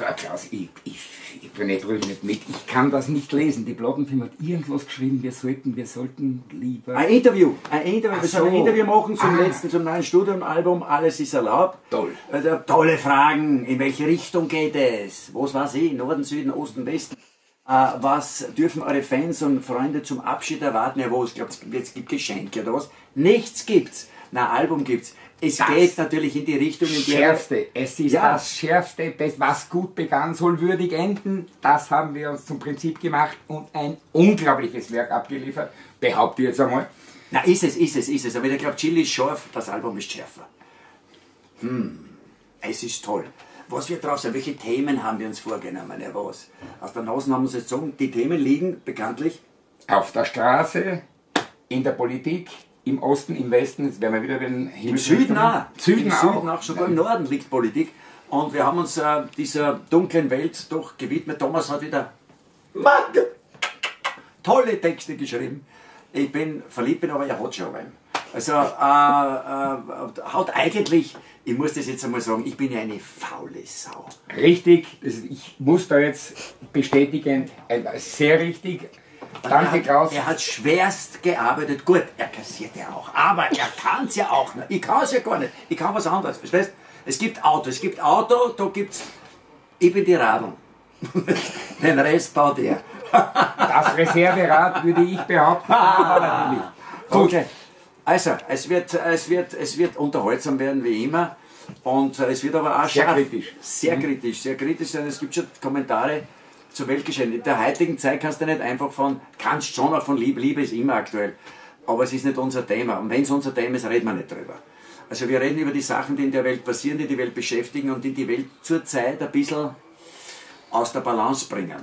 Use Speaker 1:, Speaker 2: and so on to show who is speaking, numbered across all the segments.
Speaker 1: Da, Klaus, ich, ich, ich bin nicht nicht mit. Ich kann das nicht lesen. Die Plattenfirma hat irgendwas geschrieben, wir sollten, wir sollten lieber.
Speaker 2: Ein Interview, ein Interview.
Speaker 1: Ach
Speaker 2: wir sollen ein. Interview machen zum
Speaker 1: Ah.
Speaker 2: letzten, zum neuen Studioalbum. Alles ist erlaubt.
Speaker 1: Toll.
Speaker 2: Also, tolle Fragen. In welche Richtung geht es? Was weiß ich? Norden, Süden, Osten, Westen? Äh, was dürfen eure Fans und Freunde zum Abschied erwarten? Ja, was? Glaubt es gibt Geschenke oder was? Nichts gibt's. Na, Album gibt's. Es
Speaker 1: Das
Speaker 2: geht natürlich in die Richtung, in die
Speaker 1: Schärfste. Es ist
Speaker 2: Ja.
Speaker 1: das Schärfste, das, was gut begann, soll würdig enden. Das haben wir uns zum Prinzip gemacht und ein unglaubliches Werk abgeliefert. Behaupte ich jetzt einmal.
Speaker 2: Na, ist es, ist es, ist es. Aber ich glaube, Chili ist scharf, das Album ist schärfer. Hm, es ist toll. Was wird draus sein? Welche Themen haben wir uns vorgenommen? Ja, was? Aus der Nase haben wir uns jetzt sagen, die Themen liegen bekanntlich.
Speaker 1: Auf der Straße, in der Politik, im Osten, im Westen, jetzt werden wir wieder den
Speaker 2: Im Süden auch.
Speaker 1: Süden
Speaker 2: Im. Süden auch. Sogar im Norden liegt Politik. Und wir haben uns äh, dieser dunklen Welt doch gewidmet. Thomas hat wieder Mann, tolle Texte geschrieben. Ich bin verliebt, bin aber er hat schon einen. Also, äh, äh, hat eigentlich, ich muss das jetzt einmal sagen, ich bin ja eine faule Sau.
Speaker 1: Richtig, ich muss da jetzt bestätigend, sehr richtig. Danke,
Speaker 2: er
Speaker 1: Klaus.
Speaker 2: hat, er hat schwerst gearbeitet. Gut, er kassiert ja auch. Aber er kann es ja auch nicht. Ich kann es ja gar nicht. Ich kann was anderes. Verstehst Es gibt Auto. Es gibt Auto, da gibt's. Ich bin die Radl. Den Rest baut er.
Speaker 1: Das Reserverad würde ich behaupten. aber natürlich.
Speaker 2: Okay. Also, es wird, es, wird, es wird unterhaltsam werden, wie immer. Und äh, es wird aber auch
Speaker 1: Sehr
Speaker 2: scharf.
Speaker 1: kritisch.
Speaker 2: Sehr kritisch, sehr kritisch sein. Es gibt schon Kommentare zur Weltgeschehen. In der heutigen Zeit kannst du nicht einfach von, kannst schon auch von Liebe, Liebe ist immer aktuell. Aber es ist nicht unser Thema. Und wenn es unser Thema ist, reden wir nicht drüber. Also wir reden über die Sachen, die in der Welt passieren, die die Welt beschäftigen und die die Welt zurzeit ein bisschen aus der Balance bringen.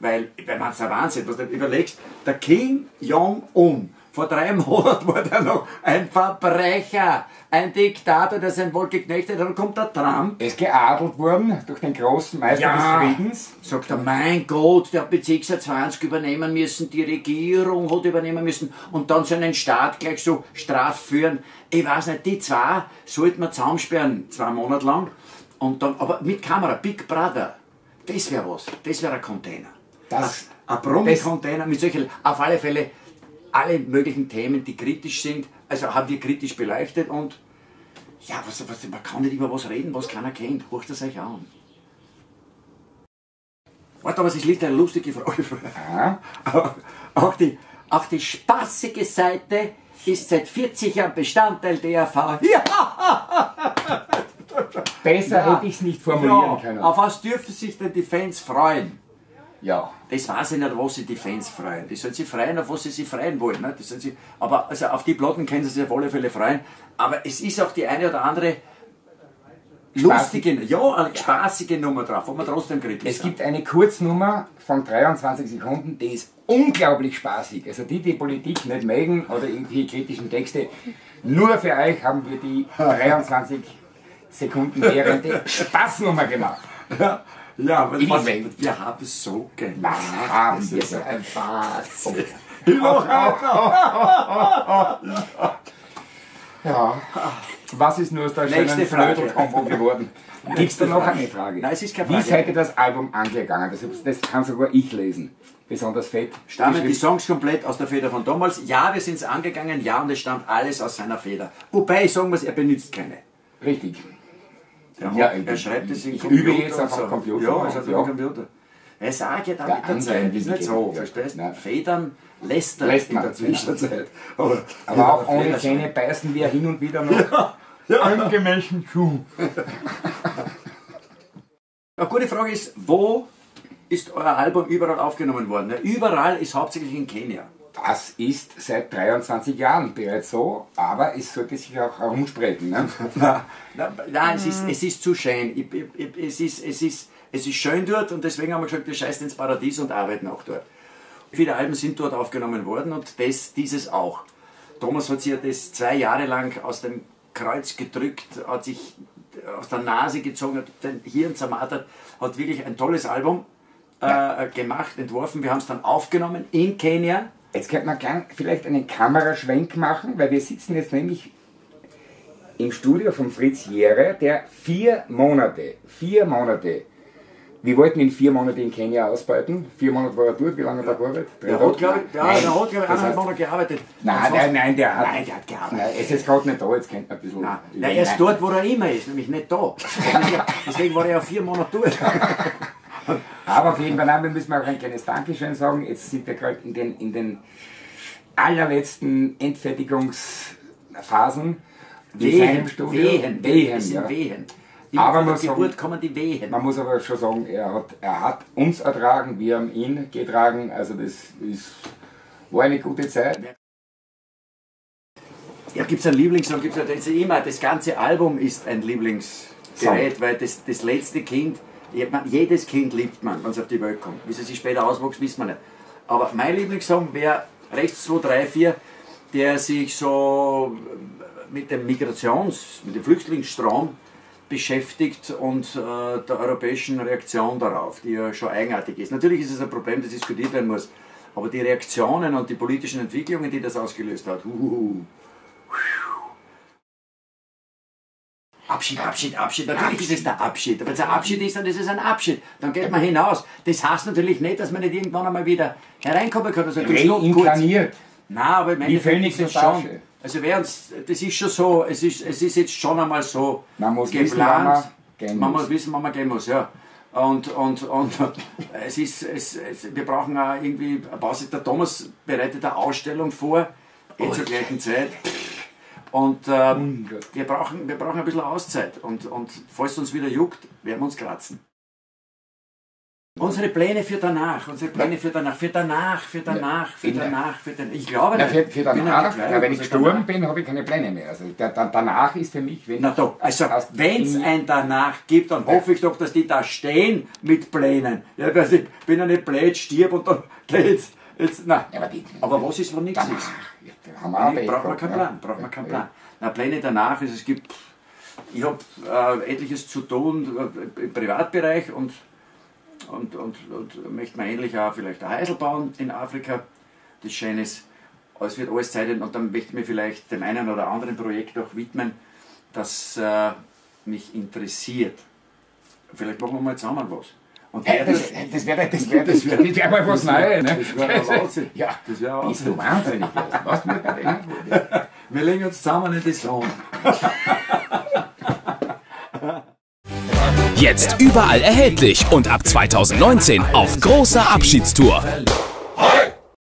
Speaker 2: Weil, wenn man es Wahnsinn, was du überlegst, der Kim Jong-un, vor drei Monaten war der noch ein Verbrecher, ein Diktator, der sein Volk geknechtet hat, dann kommt der Trump,
Speaker 1: Er ist geadelt worden durch den großen Meister
Speaker 2: Ja.
Speaker 1: des Friedens.
Speaker 2: sagt er, mein Gott, der hat Bezirksjahr 20 übernehmen müssen, die Regierung hat übernehmen müssen und dann so einen Staat gleich so strafführen. Ich weiß nicht, die zwei sollten wir zusammensperren, zwei Monate lang, und dann, aber mit Kamera, Big Brother, das wäre was, das wäre ein Container.
Speaker 1: Das-
Speaker 2: ein ein Promi-Container mit solchen, auf alle Fälle, alle möglichen Themen, die kritisch sind, also haben wir kritisch beleuchtet und ja, was, was, man kann nicht über was reden, was keiner kennt. Hört das euch an. Warte, aber es ist eine lustige Frage.
Speaker 1: Ja.
Speaker 2: Auch, die, auch die spaßige Seite ist seit 40 Jahren Bestandteil der AV. Ja,
Speaker 1: Besser
Speaker 2: Ja.
Speaker 1: hätte ich es nicht formulieren können.
Speaker 2: Auf was dürfen sich denn die Fans freuen?
Speaker 1: Ja.
Speaker 2: Das weiß ich nicht, was sich die Fans freuen. Die sollen sich freuen, auf was sie sich freuen wollen. Ne? Das sollen sie, aber also auf die Platten können sie sich auf alle Fälle freuen. Aber es ist auch die eine oder andere lustige, ja, eine spaßige Nummer drauf, wo man trotzdem kritisch
Speaker 1: Es
Speaker 2: sind.
Speaker 1: gibt eine Kurznummer von 23 Sekunden, die ist unglaublich spaßig. Also die, die Politik nicht mögen oder irgendwelche kritischen Texte, nur für euch haben wir die 23 Sekunden währende Spaßnummer gemacht.
Speaker 2: Ja, ja aber
Speaker 1: Ich
Speaker 2: was, wir haben so gemacht.
Speaker 1: Was haben
Speaker 2: Das
Speaker 1: wir
Speaker 2: ist
Speaker 1: so ein Spaß? Ja. Was ist nur aus der
Speaker 2: Nächste Frage.
Speaker 1: Geworden? Gibt es da noch eine Frage?
Speaker 2: Nein, es ist keine
Speaker 1: Wie
Speaker 2: Frage.
Speaker 1: seid ihr das Album angegangen? Das, das kann sogar ich lesen. Besonders fett.
Speaker 2: Stammen die. Songs komplett aus der Feder von damals? Ja, wir sind es angegangen, ja, und es stammt alles aus seiner Feder. Wobei ich sagen muss, er benutzt keine.
Speaker 1: Richtig.
Speaker 2: Er,
Speaker 1: Ja,
Speaker 2: hat, er
Speaker 1: ich-
Speaker 2: schreibt es im
Speaker 1: ich
Speaker 2: Computer.
Speaker 1: übe jetzt auf
Speaker 2: so.
Speaker 1: Computer.
Speaker 2: Ja, es hat
Speaker 1: Ja.
Speaker 2: Computer. Er sagt ja dann
Speaker 1: Der
Speaker 2: mit der Zeit, ist nicht so,
Speaker 1: ja.
Speaker 2: verstehst du? Federn lässt er
Speaker 1: Lässt
Speaker 2: in der Zwischenzeit. Aber,
Speaker 1: Aber auch ohne Zähne beißen wir hin und wieder noch angemessen zu.
Speaker 2: Eine gute Frage ist, wo ist euer Album überall aufgenommen worden? Ja, überall ist hauptsächlich in Kenia.
Speaker 1: Das ist seit 23 Jahren bereits so, aber es sollte sich auch herumsprechen. Ne?
Speaker 2: Nein, es ist, es ist zu schön. Ich, ich, ich, es, ist, es, ist, es ist schön dort und deswegen haben wir gesagt, wir scheißen ins Paradies und arbeiten auch dort. Viele Alben sind dort aufgenommen worden und das, dieses auch. Thomas hat sich ja das zwei Jahre lang aus dem Kreuz gedrückt, hat sich aus der Nase gezogen, hat den Hirn zermartert, hat wirklich ein tolles Album äh, gemacht, entworfen. Wir haben es dann aufgenommen in Kenia.
Speaker 1: Jetzt könnte man gleich vielleicht einen Kameraschwenk machen, weil wir sitzen jetzt nämlich im Studio von Fritz Jere, der vier Monate, vier Monate wir wollten ihn vier Monate in Kenia ausbeuten. Vier Monate war er dort. Wie lange hat er gearbeitet?
Speaker 2: Der hat, glaube ich, ja,
Speaker 1: Nein.
Speaker 2: der hat, glaube ich, eineinhalb Monate gearbeitet.
Speaker 1: Nein,
Speaker 2: Und
Speaker 1: nein, nein, der hat.
Speaker 2: Nein, der hat gearbeitet.
Speaker 1: Nein, es ist gerade nicht da, jetzt kennt man ein bisschen.
Speaker 2: Nein, nein, er ist dort, wo er immer ist, nämlich nicht da. Deswegen war er ja vier Monate dort.
Speaker 1: Aber auf jeden Fall, nein, wir müssen auch ein kleines Dankeschön sagen. Jetzt sind wir gerade in den, in den allerletzten Endfertigungsphasen.
Speaker 2: Wehen. Wehen,
Speaker 1: Wehen, ja.
Speaker 2: Wehen.
Speaker 1: Aber
Speaker 2: Immer
Speaker 1: man
Speaker 2: der
Speaker 1: sagen-
Speaker 2: Geburt kommen die Wehen.
Speaker 1: Man muss aber schon sagen, er hat, er hat uns ertragen, wir haben ihn getragen. Also das ist, war eine gute Zeit.
Speaker 2: Ja, gibt es einen Lieblingssong? Gibt's einen, das, immer, das ganze Album ist ein Lieblingsgerät, weil das, das letzte Kind, jedes Kind liebt man, wenn es auf die Welt kommt. Wie es sich später auswächst, wissen wir nicht. Aber mein Lieblingssong wäre rechts 2, 3, 4, der sich so mit dem Migrations-, mit dem Flüchtlingsstrom beschäftigt und äh, der europäischen Reaktion darauf, die ja schon eigenartig ist. Natürlich ist es ein Problem, das diskutiert werden muss, aber die Reaktionen und die politischen Entwicklungen, die das ausgelöst hat, huhuhu. Abschied, Abschied, Abschied. Natürlich ist es der Abschied. Wenn es ein Abschied ist, dann ist es ein Abschied. Dann geht man hinaus. Das heißt natürlich nicht, dass man nicht irgendwann einmal wieder hereinkommen kann. Also.
Speaker 1: Reinkarniert.
Speaker 2: Nein, aber im Endeffekt ist es schon. Also wer uns, das ist schon so, es ist, es ist jetzt schon einmal so
Speaker 1: Man muss wissen,
Speaker 2: geplant.
Speaker 1: wann man gehen
Speaker 2: man
Speaker 1: muss.
Speaker 2: muss wissen, wann man gehen muss, ja. Und, und, und es ist, es, es, wir brauchen auch irgendwie, Basis. der Thomas bereitet eine Ausstellung vor, eh zur gleichen Zeit. Und äh, wir, brauchen, wir brauchen ein bisschen Auszeit. Und, und falls es uns wieder juckt, werden wir uns kratzen. Unsere Pläne für danach, unsere Pläne für danach, für danach, für danach, für danach, für danach. Ich glaube nicht.
Speaker 1: für, für danach, ja, wenn ich
Speaker 2: also
Speaker 1: gestorben bin, habe ich keine Pläne mehr. Also der, der, danach ist für mich, wenn
Speaker 2: Na doch, also wenn es
Speaker 1: in-
Speaker 2: ein danach gibt, dann hoffe ich doch, dass die da stehen mit Plänen. Ja, weil ich bin ja nicht blöd, stirb und dann geht's. Jetzt, nein.
Speaker 1: Aber, die,
Speaker 2: Aber was ist, wenn nichts ist?
Speaker 1: ja, da haben wir auch
Speaker 2: Nee, braucht man keinen. Plan, braucht man keinen Plan. Na, Pläne danach ist, es gibt, ich habe äh, etliches zu tun äh, im Privatbereich und, und, und, und möchte mir ähnlich auch vielleicht ein Häusl bauen in Afrika, das schön ist. Es wird alles Zeit und dann möchte ich mir vielleicht dem einen oder anderen Projekt auch widmen, das äh, mich interessiert. Vielleicht machen wir mal zusammen was. Und
Speaker 1: Hey,
Speaker 2: der-
Speaker 1: das das wäre das wär, das wär, das wär mal was Neues. Ne?
Speaker 2: das wäre ein Wahnsinn.
Speaker 1: Ja,
Speaker 2: Das wäre
Speaker 1: bist du wahnsinnig. Was wird bei denen?
Speaker 2: Wir legen uns zusammen in die Sonne.
Speaker 3: Jetzt überall erhältlich und ab 2019 auf großer Abschiedstour.